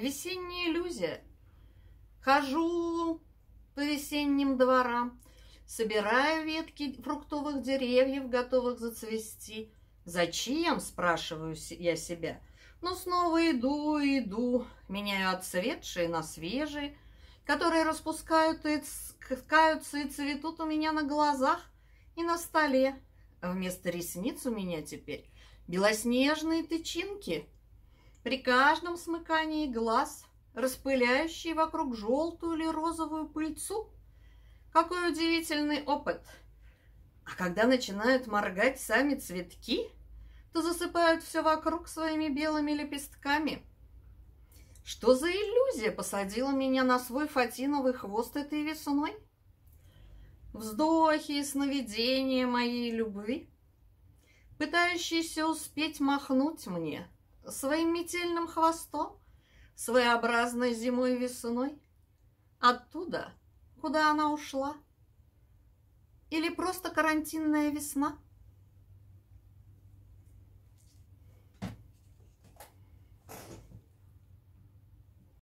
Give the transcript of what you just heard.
весенняя иллюзия. Хожу по весенним дворам, собираю ветки фруктовых деревьев, готовых зацвести. Зачем, спрашиваю я себя. Но снова иду, иду, меняю отцветшие на свежие, которые распускают и ткаются и цветут у меня на глазах и на столе. Вместо ресниц у меня теперь белоснежные тычинки. При каждом смыкании глаз, распыляющие вокруг желтую или розовую пыльцу. Какой удивительный опыт! А когда начинают моргать сами цветки, то засыпают все вокруг своими белыми лепестками. Что за иллюзия посадила меня на свой фатиновый хвост этой весной? Вздохи и сновидения моей любви, пытающиеся успеть махнуть мне своим метельным хвостом, своеобразной зимой весной, оттуда, куда она ушла? Или просто карантинная весна –